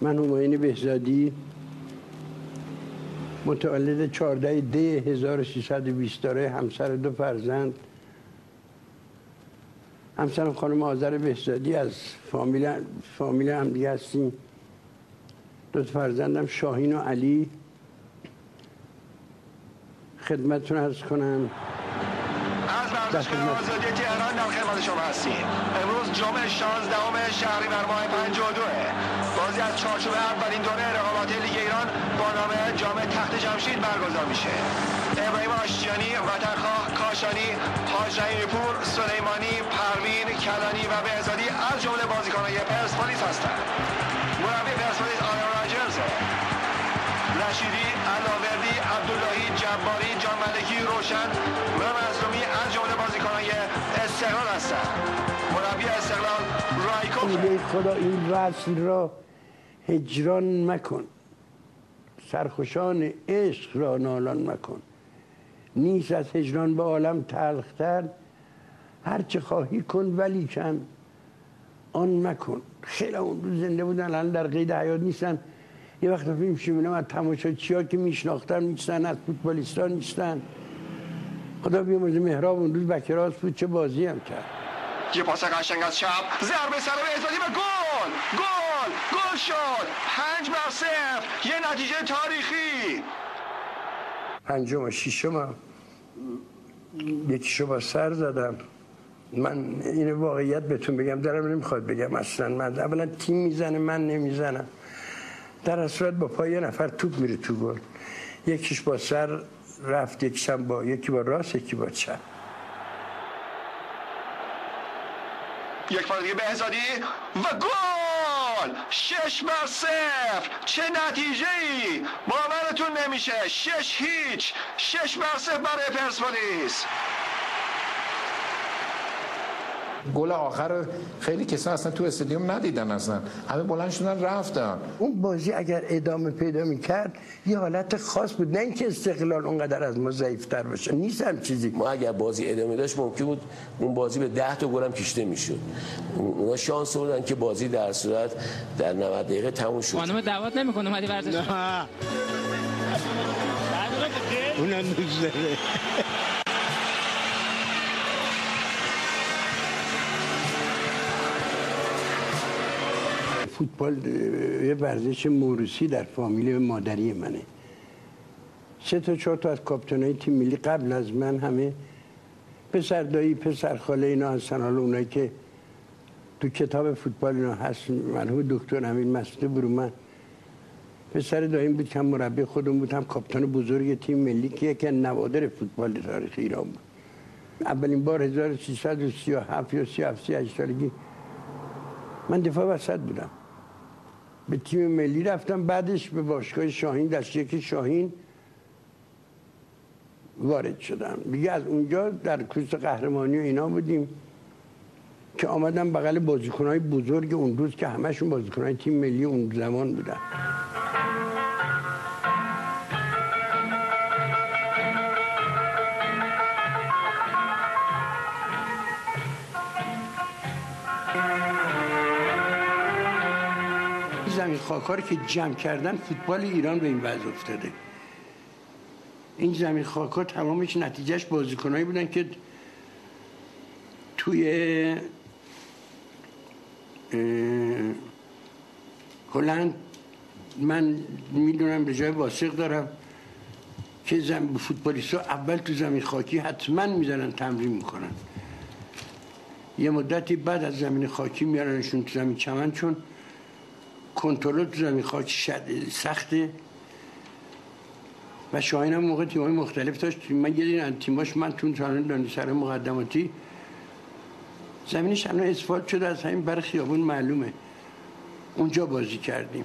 من هماین بهزادی متولد 14 دی 1320 داره همسر دو فرزند. همسرم خانم آذر بهزادی از فامیل فامیل هم دیگه هستیم. دو فرزندم شاهین و علی. خدمتتون ارز کنم. از آزادی تهران در خدمت شما هستیم. امروز جمعه 16 شهریور ماه 52 از چارچوب اولین دوره رقابت لیگ ایران با نام جام تخت جمشید برگزار میشه. ابراهیم آشتیانی وطنخواه کاشانی حاج پور سلیمانی پروین کلانی و بهزادی از جمله بازیکنان پرسپولیس هستند. مربی پرسپولیس آیا راجرز؟ رشیدی علاوردی عبداللهی جباری جان ملکی روشن و مظلومی از جمله بازیکنان استقلال هستند. مربی استقلال رایکو. خدا این وصل را هجران مکن. سرخوشان عشق را نالان مکن. نیست از هجران به عالم تلختر. هرچه خواهی کن ولی کن. آن مکن. خیلی اون روز زنده بودن الان در قید حیات نیستن. یه وقت فیلم شمیدم از تماشاچی ها که میشناختن نیستن از فوتبالیستان نیستن. خدا بیامرز مهراب اون روز بکراس بود چه بازی هم کرد. یه پاس قشنگ از چپ ضربه سر به و گل! گل! گل شد. پنج بر صفر. یه نتیجه تاریخی. پنجم و ششم یکیشو با سر زدم. من این واقعیت بهتون بگم دارم نمی‌خواد بگم اصلا. من اولا تیم می‌زنه من نمی‌زنم. در صورت با پای یه نفر توپ میره تو گل. یکیش با سر رفت یکیشم با یکی با راست یکی با چپ. یک بار دیگه بهزادی و گل! شش بر صفر. چه نتیجه ای باورتون نمیشه. شش هیچ. شش بر صفر برای پرسپولیس. گل آخر خیلی کسا اصلا تو استادیوم ندیدن اصلا. همه بلند شدن رفتن. اون بازی اگر ادامه پیدا می‌کرد یه حالت خاص بود. نه اینکه استقلال اونقدر از ما ضعیفتر باشه. نیست هم چیزی. ما اگر بازی ادامه داشت ممکن بود اون بازی به 10 تا گل هم کشته می‌شد. اونا شانس بودن که بازی در صورت در 90 دقیقه تموم شد. خانم دعوت نمی‌کنه اومدی ورزش اونم دوست داره. فوتبال یه ورزش موروسی در فامیل مادری منه. سه تا چهار تا از کاپتانای تیم ملی قبل از من همه پسر دایی پسر خاله اینا هستن. حالا اونایی که تو کتاب فوتبال اینا هست مرحوم دکتر امین مسعود برومن پسر داییم بود که مربی خودم بود هم کاپتان بزرگ تیم ملی که یکی نوادر فوتبال تاریخ ایران بود. اولین بار 1337 یا 37 38 سالگی من دفاع وسط بودم. به تیم ملی رفتم بعدش به باشگاه شاهین دست یک شاهین وارد شدم. دیگه از اونجا در کورس قهرمانی و اینا بودیم که آمدم بغل بازیکنهای بزرگ اون روز که همشون بازیکنهای تیم ملی اون زمان بودن. زمین خاکار که جمع کردن فوتبال ایران به این وضع افتاده. این زمین خاکار تمامش نتیجهش بازیکنایی بودن که توی هلند من می‌دونم به جای واسق دارم که زم... فوتبالیست اول تو زمین خاکی حتما می‌زنن تمرین می‌کنن. یه مدتی بعد از زمین خاکی میارنشون تو زمین چمن چون کنترل تو زمین خاک سخته. و شاهین هم موقع تیمای مختلف داشت. من یه دین تیماش من تو سالن سر مقدماتی. زمینش الان اسفالت شده از همین بر خیابون معلومه. اونجا بازی کردیم.